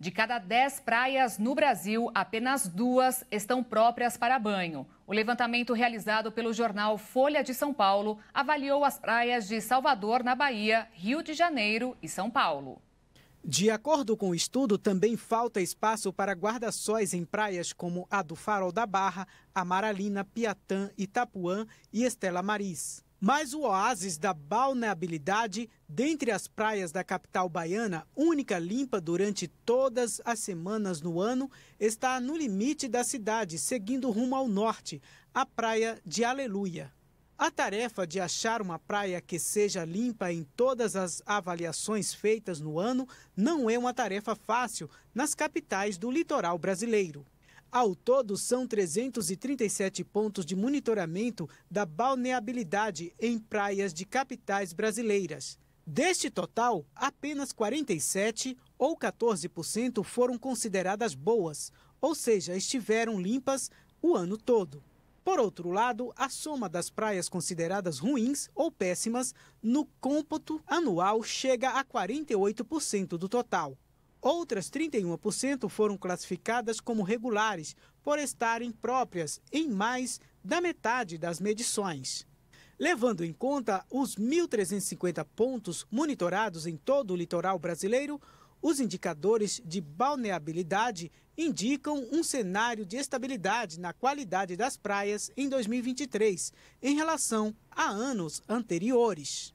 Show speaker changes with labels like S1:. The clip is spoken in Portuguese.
S1: De cada 10 praias no Brasil, apenas duas estão próprias para banho. O levantamento realizado pelo jornal Folha de São Paulo avaliou as praias de Salvador, na Bahia, Rio de Janeiro e São Paulo.
S2: De acordo com o estudo, também falta espaço para guarda-sóis em praias como a do Farol da Barra, Amaralina, Piatã, Itapuã e Estela Maris. Mas o oásis da balneabilidade, dentre as praias da capital baiana, única limpa durante todas as semanas no ano, está no limite da cidade, seguindo rumo ao norte, a praia de Aleluia. A tarefa de achar uma praia que seja limpa em todas as avaliações feitas no ano não é uma tarefa fácil nas capitais do litoral brasileiro. Ao todo, são 337 pontos de monitoramento da balneabilidade em praias de capitais brasileiras. Deste total, apenas 47 ou 14% foram consideradas boas, ou seja, estiveram limpas o ano todo. Por outro lado, a soma das praias consideradas ruins ou péssimas no cômputo anual chega a 48% do total. Outras 31% foram classificadas como regulares, por estarem próprias em mais da metade das medições. Levando em conta os 1.350 pontos monitorados em todo o litoral brasileiro, os indicadores de balneabilidade indicam um cenário de estabilidade na qualidade das praias em 2023, em relação a anos anteriores.